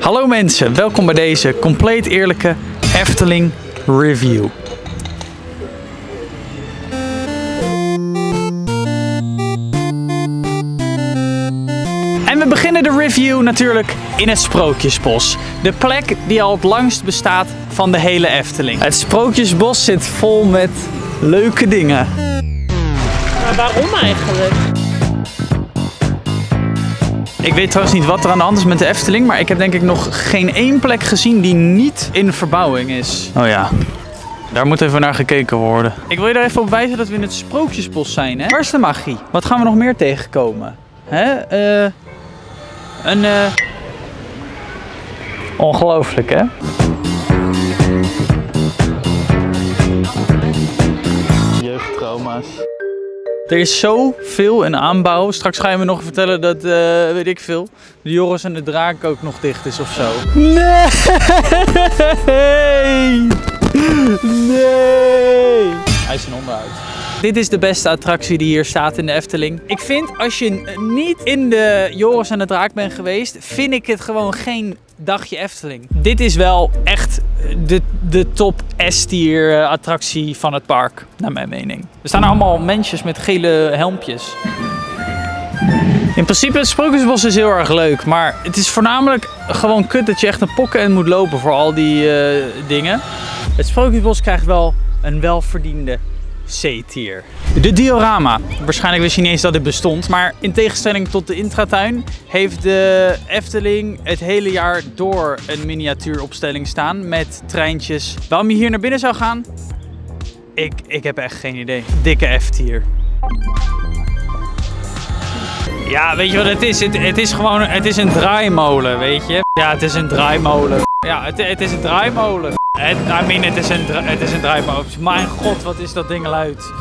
Hallo mensen, welkom bij deze compleet eerlijke Efteling review. En we beginnen de review natuurlijk in het Sprookjesbos. De plek die al het langst bestaat van de hele Efteling. Het Sprookjesbos zit vol met leuke dingen. Maar waarom eigenlijk? Ik weet trouwens niet wat er aan de hand is met de Efteling, maar ik heb denk ik nog geen één plek gezien die niet in verbouwing is. Oh ja, daar moet even naar gekeken worden. Ik wil je er even op wijzen dat we in het Sprookjesbos zijn. Hè? Waar is de magie? Wat gaan we nog meer tegenkomen? Hè? Eh, een... eh, Ongelooflijk, hè? Jeugdtrauma's. Er is zoveel in aanbouw. Straks ga je me nog vertellen dat, eh, weet ik veel, de Joris en de Draak ook nog dicht is of zo. Nee! Dit is de beste attractie die hier staat in de Efteling. Ik vind als je niet in de Joris en de Draak bent geweest, vind ik het gewoon geen dagje Efteling. Dit is wel echt de, de top S-tier eh, attractie van het park, naar mijn mening. Er staan allemaal mensjes met gele helmpjes. In principe, het Sprookjesbos is heel erg leuk, maar het is voornamelijk gewoon kut dat je echt een pokken in moet lopen voor al die eh, dingen. Het Sprookjesbos krijgt wel een welverdiende C-tier. De diorama. Waarschijnlijk wist je niet eens dat dit bestond, maar in tegenstelling tot de intratuin heeft de Efteling het hele jaar door een miniatuuropstelling staan met treintjes. Waarom je hier naar binnen zou gaan? Ik, ik heb echt geen idee. Dikke F-tier. Ja, weet je wat het is? Het, het is gewoon het is een draaimolen, weet je? Ja, het is een draaimolen. Ja, het, het is een draaimolen. Het, I mean, het is een, het is een draaimolen. Mijn god, wat is dat ding luid.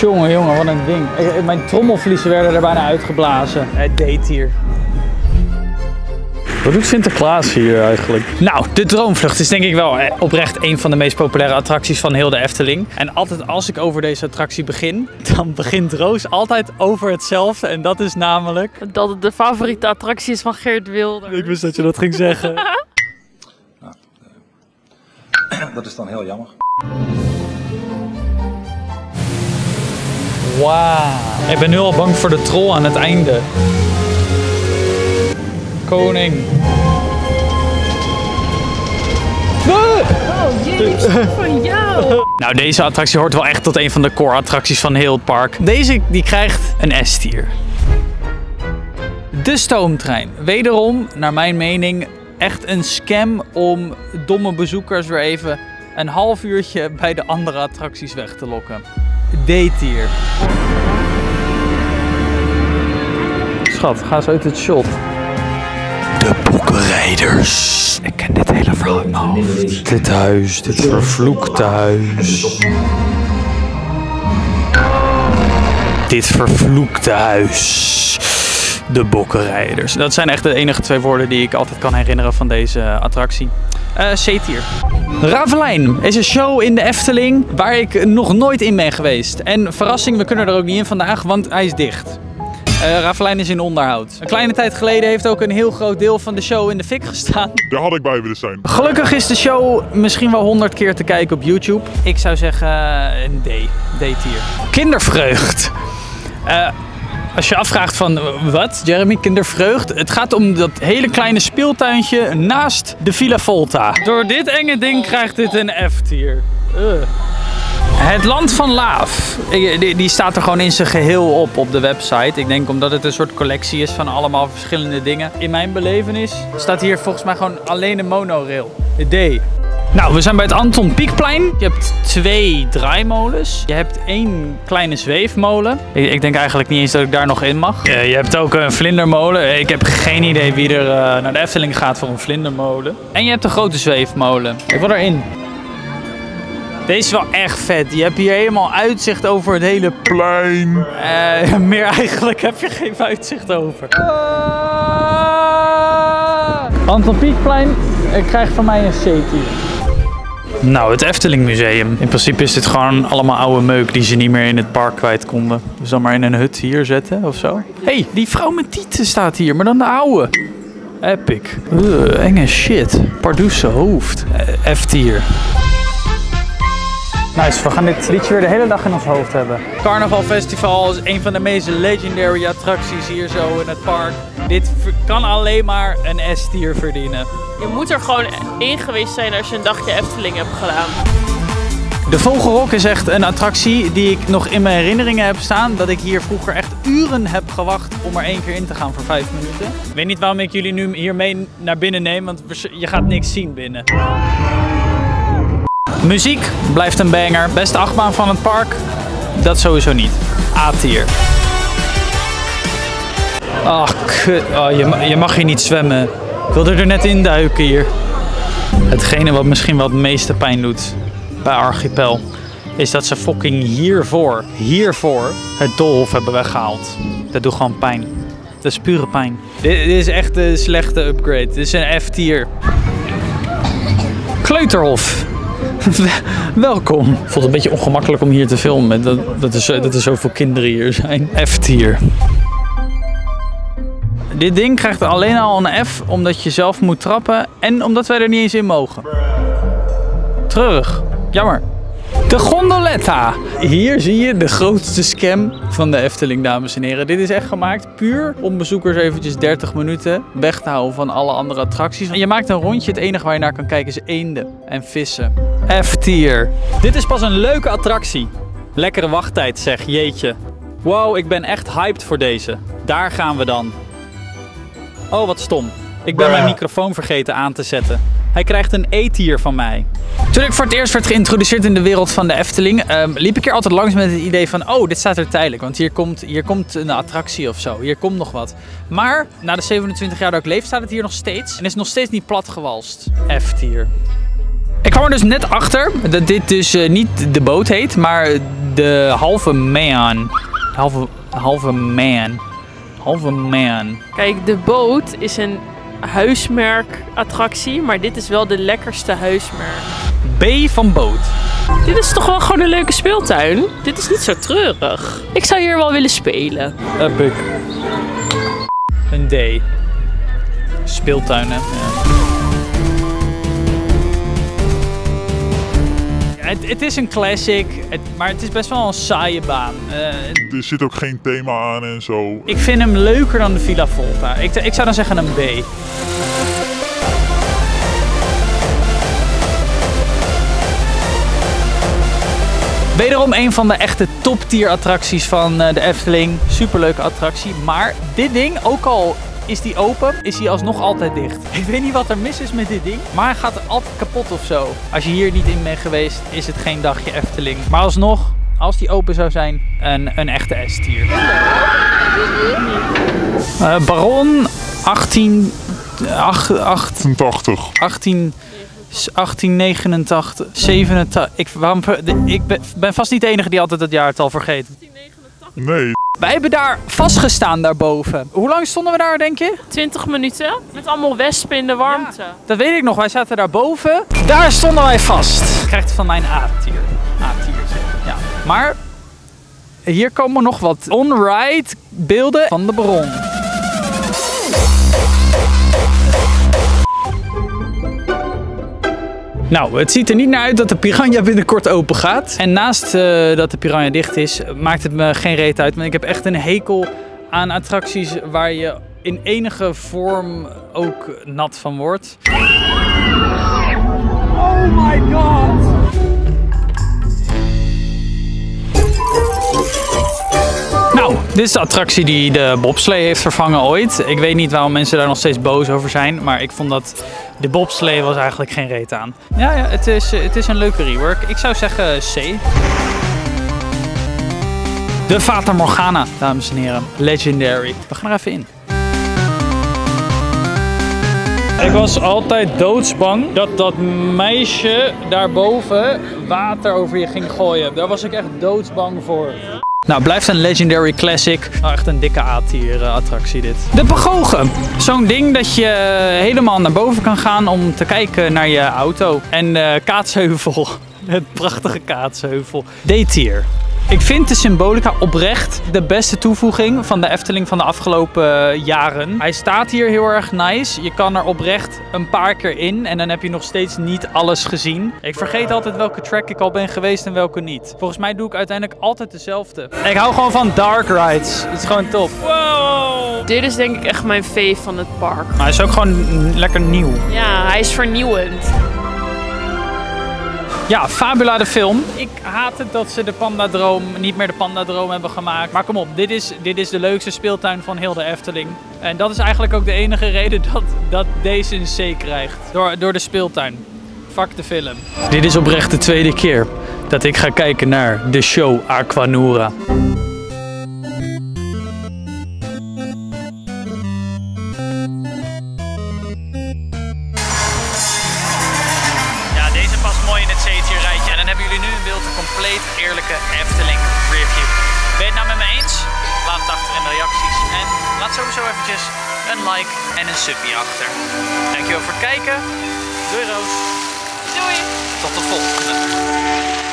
Jongen, jongen, wat een ding. Ik- Mijn trommelvliezen werden er bijna uitgeblazen. Het deed hier. Wat doet Sinterklaas hier eigenlijk? Nou, de Droomvlucht is denk ik wel eh, oprecht een van de meest populaire attracties van heel de Efteling. En altijd als ik over deze attractie begin, dan begint Roos altijd over hetzelfde. En dat is namelijk... Dat het de favoriete attractie is van Geert Wilder. Ik wist dat je dat ging zeggen. Dat is dan heel jammer. Wauw. Ik ben nu al bang voor de troll aan het einde. Koning. Oh jezus, van jou! Nou, deze attractie hoort wel echt tot een van de core attracties van heel het park. Deze die krijgt een S-tier. De stoomtrein. Wederom, naar mijn mening, echt een scam om domme bezoekers weer even een half uurtje bij de andere attracties weg te lokken. D-tier. Schat, ga eens uit het shot. De boekenrijders. Ik ken dit hele verhaal in mijn hoofd. Dit huis, dit vervloekte huis. Dit vervloekte huis. De bokkenrijders. Dat zijn echt de enige twee woorden die ik altijd kan herinneren van deze attractie. Eh C-tier. Ravelijn is een show in de Efteling waar ik nog nooit in ben geweest. En verrassing, we kunnen er ook niet in vandaag, want hij is dicht. Eh Ravelijn is in onderhoud. Een kleine tijd geleden heeft ook een heel groot deel van de show in de fik gestaan. Daar had ik bij willen zijn. Gelukkig is de show misschien wel 100 keer te kijken op YouTube. Ik zou zeggen eh, een D. D-tier. Kindervreugd. Eh, als je afvraagt van wat, Jeremy, kindervreugd? Het gaat om dat hele kleine speeltuintje naast de Villa Volta. Door dit enge ding krijgt dit een F-tier. Ugh. Het Land van Laaf. Die, staat er gewoon in zijn geheel op op de website. Ik denk omdat het een soort collectie is van allemaal verschillende dingen. In mijn belevenis staat hier volgens mij gewoon alleen een monorail. D. Nou, we zijn bij het Anton Pieckplein. Je hebt twee draaimolens. Je hebt één kleine zweefmolen. Ik, ik denk eigenlijk niet eens dat ik daar nog in mag. Je hebt ook een vlindermolen. Ik heb geen idee wie er eh, naar de Efteling gaat voor een vlindermolen. En je hebt een grote zweefmolen. Ik wil erin. Deze is wel echt vet. Je hebt hier helemaal uitzicht over het hele plein. Eh, meer eigenlijk heb je geen uitzicht over. Anton Pieckplein ik krijg van mij een C-tier. Nou, het Efteling Museum. In principe is dit gewoon allemaal oude meuk die ze niet meer in het park kwijt konden. Dus dan maar in een hut hier zetten of zo. Hé, hey, die vrouw met tieten staat hier, maar dan de oude. Epic. Enge shit. Pardoes hoofd. Eh, F-tier. Nice, we gaan dit liedje weer de hele dag in ons hoofd hebben. Carnaval Festival is een van de meest legendary attracties hier zo in het park. Dit kan alleen maar een S-tier verdienen. Je moet er gewoon in geweest zijn als je een dagje Efteling hebt gedaan. De Vogelrok is echt een attractie die ik nog in mijn herinneringen heb staan. Dat ik hier vroeger echt uren heb gewacht om er één keer in te gaan voor vijf minuten. Ik weet niet waarom ik jullie nu hier mee naar binnen neem, want je gaat niks zien binnen. Muziek blijft een banger. Beste achtbaan van het park? Dat sowieso niet. A-tier. Ach, kut. Oh, je, je mag hier niet zwemmen. Ik wilde er net in duiken hier. Hetgene wat misschien wel het meeste pijn doet bij Archipel, is dat ze fucking hiervoor, hiervoor, het doolhof hebben weggehaald. Dat doet gewoon pijn. Dat is pure pijn. Dit, dit is echt een slechte upgrade. Dit is een F-tier. Kleuterhof. Welkom. Ik vond het een beetje ongemakkelijk om hier te filmen. Dat, dat, is, dat er zoveel kinderen hier zijn. F-tier. Dit ding krijgt alleen al een F omdat je zelf moet trappen en omdat wij er niet eens in mogen. Terug. Jammer. De gondoletta. Hier zie je de grootste scam van de Efteling, dames en heren. Dit is echt gemaakt puur om bezoekers eventjes 30 minuten weg te houden van alle andere attracties. Je maakt een rondje, het enige waar je naar kan kijken is eenden en vissen. F-tier. Dit is pas een leuke attractie. Lekkere wachttijd zeg, jeetje. Wow, ik ben echt hyped voor deze. Daar gaan we dan. Oh, wat stom. Ik ben mijn microfoon vergeten aan te zetten. Hij krijgt een E-tier van mij. Toen ik voor het eerst werd geïntroduceerd in de wereld van de Efteling, ehm, liep ik er altijd langs met het idee van, oh, dit staat er tijdelijk, want hier komt, hier komt een attractie of zo, hier komt nog wat. Maar na de 27 jaar dat ik leef, staat het hier nog steeds en is nog steeds niet platgewalst. F-tier. Ik kwam er dus net achter dat dit dus eh, niet de boot heet, maar de halve man. Halve, halve man. Halve man. Kijk, de boot is een huismerk attractie, maar dit is wel de lekkerste huismerk. B van boot. Dit is toch wel gewoon een leuke speeltuin? Dit is niet zo treurig. Ik zou hier wel willen spelen. Epic. Een D. Speeltuinen. Ja. Het, het is een classic, het- maar het is best wel een saaie baan. Eh, Er zit ook geen thema aan en zo. ik vind hem leuker dan de Villa Volta. Ik, ik zou dan zeggen een B. Wederom een van de echte top tier attracties van eh, de Efteling. Superleuke attractie. Maar dit ding, ook al is die open, is hij alsnog altijd dicht. Ik weet niet wat er mis is met dit ding, maar hij gaat altijd kapot of zo. Als je hier niet in bent geweest, is het geen dagje Efteling. Maar alsnog, als die open zou zijn, een, een echte S-tier. Eh, Baron 18... 8, 8, 80. 18... 1889, 87. Ik, waarom, ik ben, ben vast niet de enige die altijd het jaartal vergeet. Nee. Wij hebben daar vastgestaan daarboven. Hoe lang stonden we daar, denk je? 20 minuten met allemaal wespen in de warmte. Dat weet ik nog. Wij zaten daarboven. Daar stonden wij vast. Krijgt van mijn A-tier. A-tier. Ja. Maar hier komen nog wat on-ride beelden van de bron. Nou, het ziet er niet naar uit dat de Piranha binnenkort open gaat. En naast eh, dat de Piranha dicht is, maakt het me geen reet uit. Want ik heb echt een hekel aan attracties waar je in enige vorm ook nat van wordt. Dit is de attractie die de bobslee heeft vervangen ooit. Ik weet niet waarom mensen daar nog steeds boos over zijn, maar ik vond dat de bobslee was eigenlijk geen reet aan. Ja, ja het, is, het is een leuke rework. Ik zou zeggen C. De Fata Morgana, dames en heren. Legendary. We gaan er even in. Ik was altijd doodsbang dat dat meisje daarboven water over je ging gooien. Daar was ik echt doodsbang voor. Nou, blijft een legendary classic. Nou, echt een dikke A-tier eh, attractie dit. De pagogen. Zo'n ding dat je helemaal naar boven kan gaan om te kijken naar je auto. En eh, Kaatsheuvel. Het prachtige Kaatsheuvel. D-tier. Ik vind de symbolica oprecht de beste toevoeging van de Efteling van de afgelopen eh, jaren. Hij staat hier heel erg nice. Je kan er oprecht een paar keer in en dan heb je nog steeds niet alles gezien. Ik vergeet altijd welke track ik al ben geweest en welke niet. Volgens mij doe ik uiteindelijk altijd dezelfde. Ik hou gewoon van dark rides. Het is gewoon top. Wow! Dit is denk ik echt mijn fave van het park. Maar hij is ook gewoon lekker nieuw. Ja, hij is vernieuwend. Ja, Fabula de film. Ik haat het dat ze de Pandadroom niet meer de Pandadroom hebben gemaakt. Maar kom op, dit is, dit is de leukste speeltuin van heel de Efteling. En dat is eigenlijk ook de enige reden dat, dat deze een C krijgt. Door, door de speeltuin. Fuck de film. Dit is oprecht de tweede keer dat ik ga kijken naar de show Aquanura. in het C-tier rijtje. En dan hebben jullie nu in beeld een compleet eerlijke Efteling review. Ben je het nou met me eens? Laat het achter in de reacties. En laat sowieso eventjes een like en een subje achter. Dankjewel voor het kijken. Doei Roos. Doei. Tot de volgende.